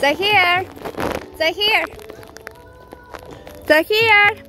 Zahir! Zahir! here.